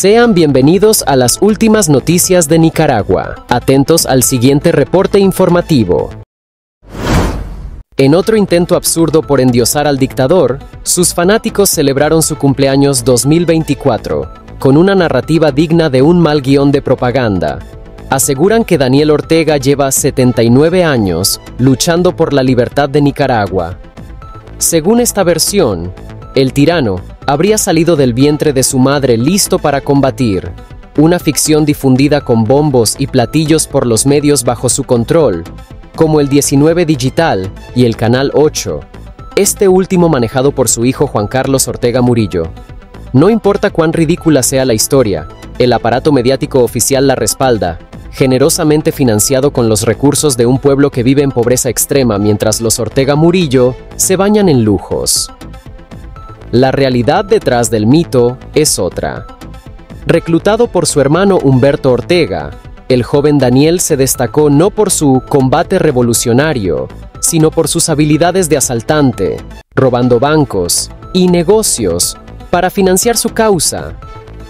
Sean bienvenidos a las últimas noticias de Nicaragua. Atentos al siguiente reporte informativo. En otro intento absurdo por endiosar al dictador, sus fanáticos celebraron su cumpleaños 2024, con una narrativa digna de un mal guion de propaganda. Aseguran que Daniel Ortega lleva 79 años luchando por la libertad de Nicaragua. Según esta versión, el tirano habría salido del vientre de su madre listo para combatir, una ficción difundida con bombos y platillos por los medios bajo su control, como el 19 Digital y el Canal 8, este último manejado por su hijo Juan Carlos Ortega Murillo. No importa cuán ridícula sea la historia, el aparato mediático oficial la respalda, generosamente financiado con los recursos de un pueblo que vive en pobreza extrema mientras los Ortega Murillo se bañan en lujos. La realidad detrás del mito es otra. Reclutado por su hermano Humberto Ortega, el joven Daniel se destacó no por su combate revolucionario, sino por sus habilidades de asaltante, robando bancos y negocios para financiar su causa.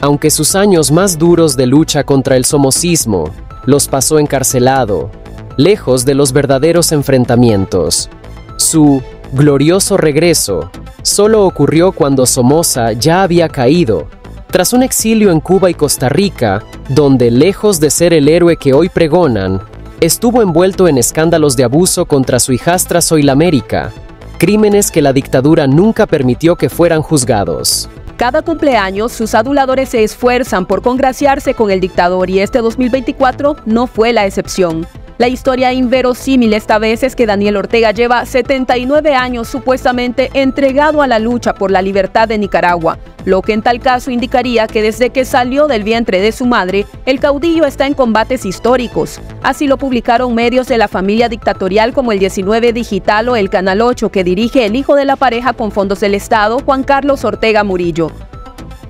Aunque sus años más duros de lucha contra el somocismo los pasó encarcelado, lejos de los verdaderos enfrentamientos. Su glorioso regreso solo ocurrió cuando Somoza ya había caído, tras un exilio en Cuba y Costa Rica, donde, lejos de ser el héroe que hoy pregonan, estuvo envuelto en escándalos de abuso contra su hijastra América, crímenes que la dictadura nunca permitió que fueran juzgados. Cada cumpleaños, sus aduladores se esfuerzan por congraciarse con el dictador y este 2024 no fue la excepción. La historia inverosímil esta vez es que Daniel Ortega lleva 79 años supuestamente entregado a la lucha por la libertad de Nicaragua, lo que en tal caso indicaría que desde que salió del vientre de su madre, el caudillo está en combates históricos. Así lo publicaron medios de la familia dictatorial como el 19 Digital o el Canal 8 que dirige el hijo de la pareja con fondos del Estado, Juan Carlos Ortega Murillo.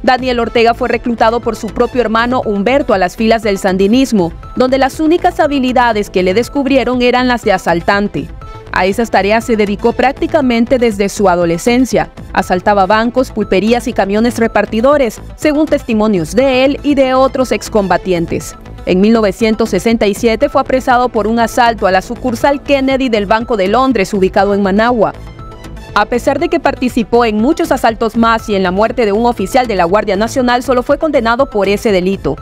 Daniel Ortega fue reclutado por su propio hermano Humberto a las filas del sandinismo, donde las únicas habilidades que le descubrieron eran las de asaltante. A esas tareas se dedicó prácticamente desde su adolescencia. Asaltaba bancos, pulperías y camiones repartidores, según testimonios de él y de otros excombatientes. En 1967 fue apresado por un asalto a la sucursal Kennedy del Banco de Londres, ubicado en Managua. A pesar de que participó en muchos asaltos más y en la muerte de un oficial de la Guardia Nacional, solo fue condenado por ese delito.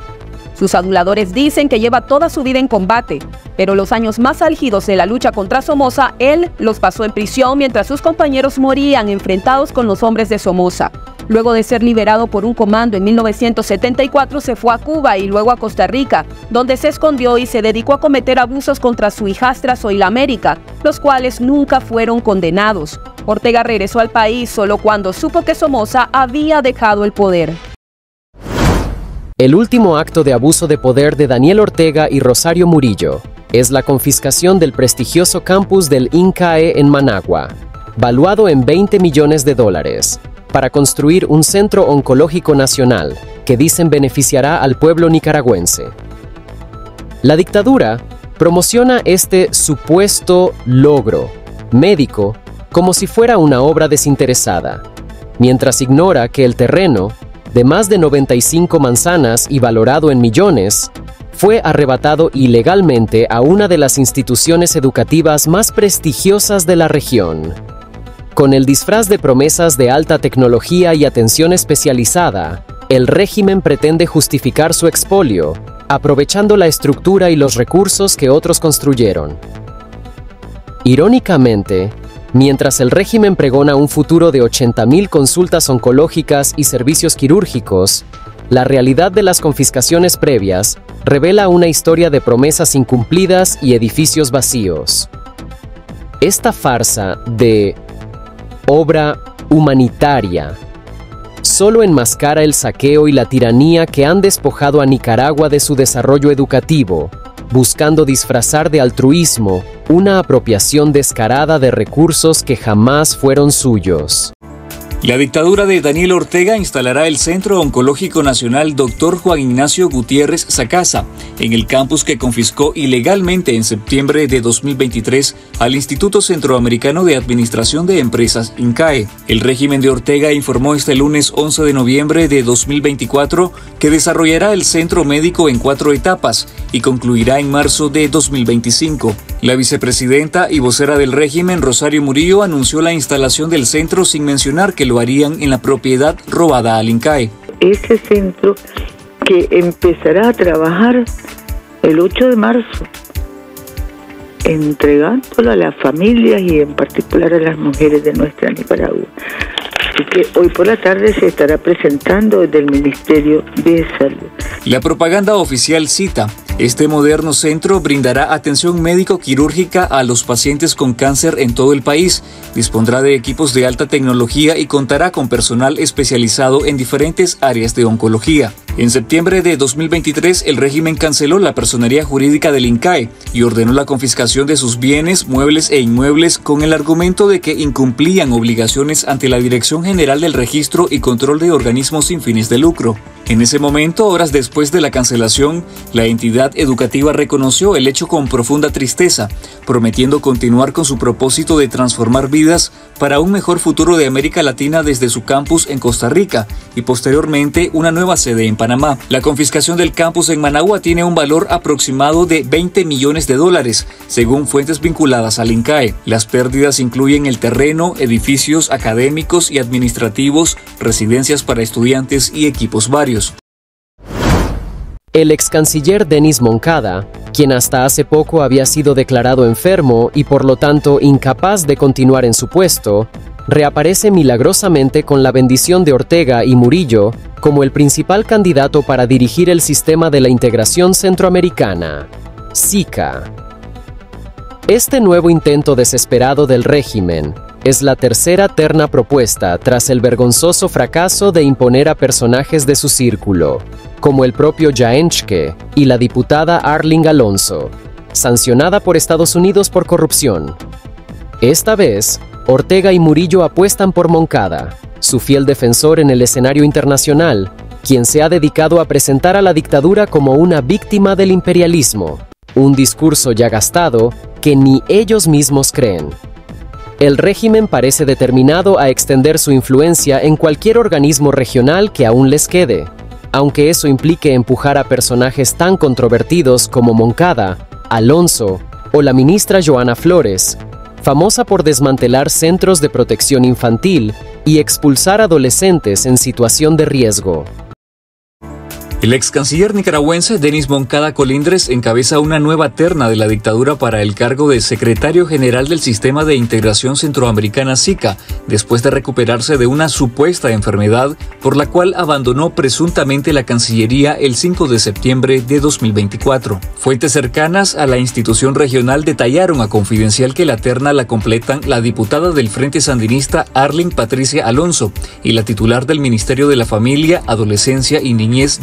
Sus aduladores dicen que lleva toda su vida en combate, pero los años más álgidos de la lucha contra Somoza, él los pasó en prisión mientras sus compañeros morían enfrentados con los hombres de Somoza. Luego de ser liberado por un comando en 1974, se fue a Cuba y luego a Costa Rica, donde se escondió y se dedicó a cometer abusos contra su hijastra América, los cuales nunca fueron condenados. Ortega regresó al país solo cuando supo que Somoza había dejado el poder. El último acto de abuso de poder de Daniel Ortega y Rosario Murillo es la confiscación del prestigioso campus del INCAE en Managua, valuado en 20 millones de dólares, para construir un centro oncológico nacional que dicen beneficiará al pueblo nicaragüense. La dictadura promociona este supuesto logro médico como si fuera una obra desinteresada, mientras ignora que el terreno, de más de 95 manzanas y valorado en millones, fue arrebatado ilegalmente a una de las instituciones educativas más prestigiosas de la región. Con el disfraz de promesas de alta tecnología y atención especializada, el régimen pretende justificar su expolio, aprovechando la estructura y los recursos que otros construyeron. Irónicamente, Mientras el régimen pregona un futuro de 80.000 consultas oncológicas y servicios quirúrgicos, la realidad de las confiscaciones previas revela una historia de promesas incumplidas y edificios vacíos. Esta farsa de obra humanitaria solo enmascara el saqueo y la tiranía que han despojado a Nicaragua de su desarrollo educativo, buscando disfrazar de altruismo una apropiación descarada de recursos que jamás fueron suyos. La dictadura de Daniel Ortega instalará el Centro Oncológico Nacional Dr. Juan Ignacio Gutiérrez Sacasa en el campus que confiscó ilegalmente en septiembre de 2023 al Instituto Centroamericano de Administración de Empresas INCAE. El régimen de Ortega informó este lunes 11 de noviembre de 2024 que desarrollará el centro médico en cuatro etapas y concluirá en marzo de 2025. La vicepresidenta y vocera del régimen, Rosario Murillo, anunció la instalación del centro sin mencionar que lo harían en la propiedad robada al INCAE. Ese centro que empezará a trabajar el 8 de marzo, entregándolo a las familias y en particular a las mujeres de nuestra Nicaragua. Así que hoy por la tarde se estará presentando desde el Ministerio de Salud. La propaganda oficial cita este moderno centro brindará atención médico-quirúrgica a los pacientes con cáncer en todo el país, dispondrá de equipos de alta tecnología y contará con personal especializado en diferentes áreas de oncología. En septiembre de 2023, el régimen canceló la personería jurídica del INCAE y ordenó la confiscación de sus bienes, muebles e inmuebles con el argumento de que incumplían obligaciones ante la Dirección General del Registro y Control de Organismos sin fines de lucro. En ese momento, horas después de la cancelación, la entidad educativa reconoció el hecho con profunda tristeza, prometiendo continuar con su propósito de transformar vidas para un mejor futuro de América Latina desde su campus en Costa Rica y posteriormente una nueva sede en Panamá. La confiscación del campus en Managua tiene un valor aproximado de 20 millones de dólares, según fuentes vinculadas al INCAE. Las pérdidas incluyen el terreno, edificios académicos y administrativos, residencias para estudiantes y equipos varios. El ex canciller Denis Moncada, quien hasta hace poco había sido declarado enfermo y por lo tanto incapaz de continuar en su puesto, reaparece milagrosamente con la bendición de Ortega y Murillo como el principal candidato para dirigir el sistema de la integración centroamericana, SICA. Este nuevo intento desesperado del régimen es la tercera terna propuesta tras el vergonzoso fracaso de imponer a personajes de su círculo, como el propio Jaenchke y la diputada Arling Alonso, sancionada por Estados Unidos por corrupción. Esta vez, Ortega y Murillo apuestan por Moncada, su fiel defensor en el escenario internacional, quien se ha dedicado a presentar a la dictadura como una víctima del imperialismo, un discurso ya gastado que ni ellos mismos creen. El régimen parece determinado a extender su influencia en cualquier organismo regional que aún les quede, aunque eso implique empujar a personajes tan controvertidos como Moncada, Alonso o la ministra Joana Flores, famosa por desmantelar centros de protección infantil y expulsar adolescentes en situación de riesgo. El ex canciller nicaragüense Denis Moncada Colindres encabeza una nueva terna de la dictadura para el cargo de secretario general del Sistema de Integración Centroamericana SICA, después de recuperarse de una supuesta enfermedad por la cual abandonó presuntamente la Cancillería el 5 de septiembre de 2024. Fuentes cercanas a la institución regional detallaron a Confidencial que la terna la completan la diputada del Frente Sandinista Arling Patricia Alonso y la titular del Ministerio de la Familia, Adolescencia y Niñez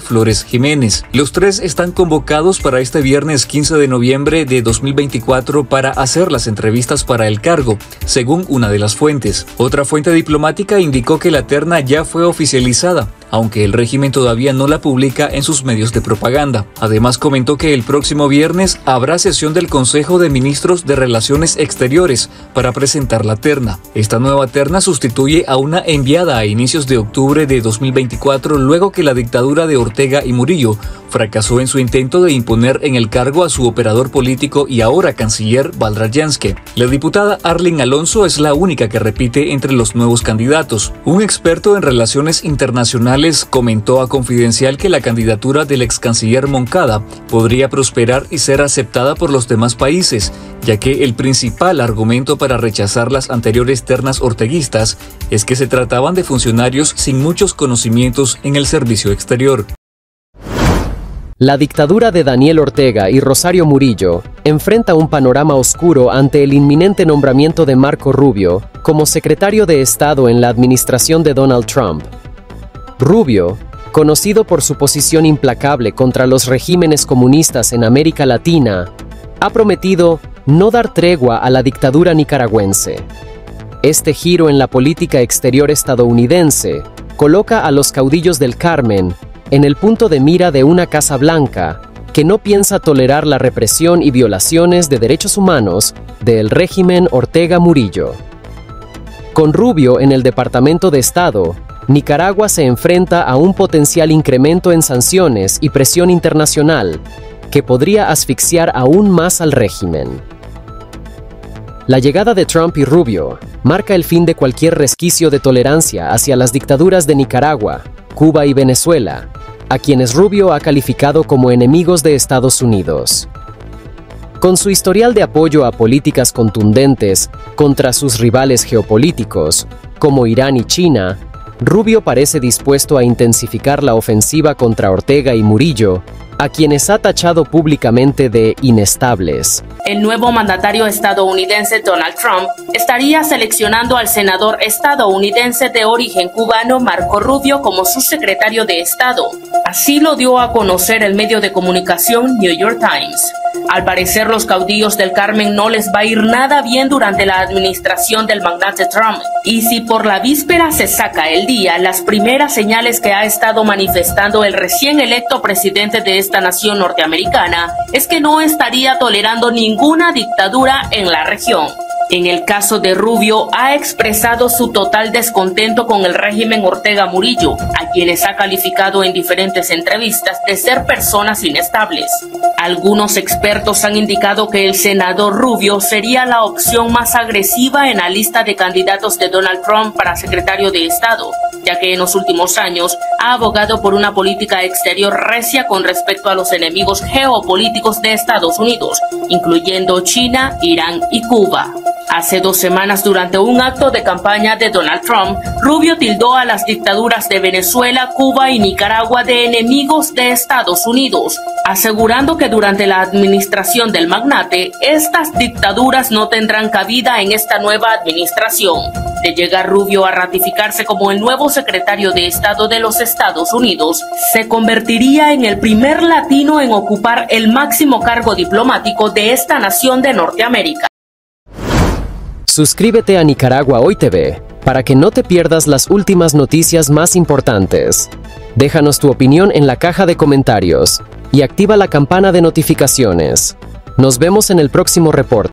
Flores Jiménez. Los tres están convocados para este viernes 15 de noviembre de 2024 para hacer las entrevistas para el cargo, según una de las fuentes. Otra fuente diplomática indicó que la terna ya fue oficializada aunque el régimen todavía no la publica en sus medios de propaganda. Además comentó que el próximo viernes habrá sesión del Consejo de Ministros de Relaciones Exteriores para presentar la terna. Esta nueva terna sustituye a una enviada a inicios de octubre de 2024 luego que la dictadura de Ortega y Murillo fracasó en su intento de imponer en el cargo a su operador político y ahora canciller Valdrayanske. La diputada Arlene Alonso es la única que repite entre los nuevos candidatos. Un experto en relaciones internacionales comentó a Confidencial que la candidatura del ex canciller Moncada podría prosperar y ser aceptada por los demás países, ya que el principal argumento para rechazar las anteriores ternas orteguistas es que se trataban de funcionarios sin muchos conocimientos en el servicio exterior. La dictadura de Daniel Ortega y Rosario Murillo enfrenta un panorama oscuro ante el inminente nombramiento de Marco Rubio como secretario de Estado en la administración de Donald Trump. Rubio, conocido por su posición implacable contra los regímenes comunistas en América Latina, ha prometido no dar tregua a la dictadura nicaragüense. Este giro en la política exterior estadounidense coloca a los caudillos del Carmen en el punto de mira de una Casa Blanca que no piensa tolerar la represión y violaciones de derechos humanos del régimen Ortega Murillo. Con Rubio en el Departamento de Estado, Nicaragua se enfrenta a un potencial incremento en sanciones y presión internacional que podría asfixiar aún más al régimen. La llegada de Trump y Rubio marca el fin de cualquier resquicio de tolerancia hacia las dictaduras de Nicaragua, Cuba y Venezuela, a quienes Rubio ha calificado como enemigos de Estados Unidos. Con su historial de apoyo a políticas contundentes contra sus rivales geopolíticos, como Irán y China, Rubio parece dispuesto a intensificar la ofensiva contra Ortega y Murillo, a quienes ha tachado públicamente de inestables. El nuevo mandatario estadounidense Donald Trump estaría seleccionando al senador estadounidense de origen cubano Marco Rubio como su secretario de Estado. Así lo dio a conocer el medio de comunicación New York Times. Al parecer, los caudillos del Carmen no les va a ir nada bien durante la administración del magnate Trump. Y si por la víspera se saca el día, las primeras señales que ha estado manifestando el recién electo presidente de esta nación norteamericana es que no estaría tolerando ninguna dictadura en la región. En el caso de Rubio, ha expresado su total descontento con el régimen Ortega Murillo, a quienes ha calificado en diferentes entrevistas de ser personas inestables. Algunos expertos han indicado que el senador Rubio sería la opción más agresiva en la lista de candidatos de Donald Trump para secretario de Estado, ya que en los últimos años ha abogado por una política exterior recia con respecto a los enemigos geopolíticos de Estados Unidos, incluyendo China, Irán y Cuba. Hace dos semanas, durante un acto de campaña de Donald Trump, Rubio tildó a las dictaduras de Venezuela, Cuba y Nicaragua de enemigos de Estados Unidos, asegurando que durante la administración del magnate, estas dictaduras no tendrán cabida en esta nueva administración. De llegar Rubio a ratificarse como el nuevo secretario de Estado de los Estados Unidos, se convertiría en el primer latino en ocupar el máximo cargo diplomático de esta nación de Norteamérica. Suscríbete a Nicaragua Hoy TV para que no te pierdas las últimas noticias más importantes. Déjanos tu opinión en la caja de comentarios y activa la campana de notificaciones. Nos vemos en el próximo reporte.